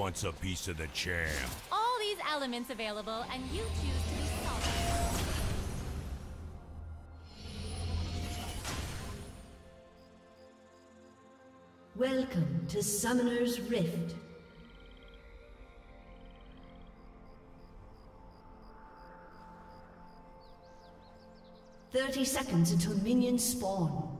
wants a piece of the champ? All these elements available, and you choose to be salty. Welcome to Summoner's Rift. Thirty seconds until minions spawn.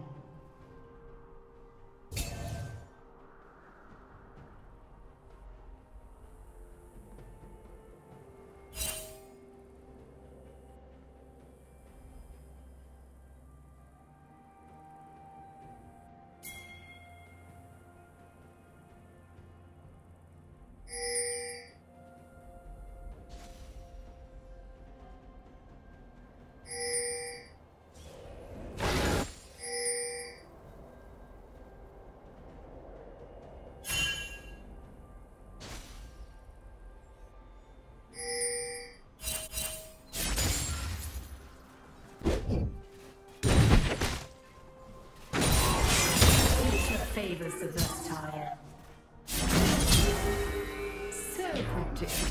Favors the versatile. So predictable.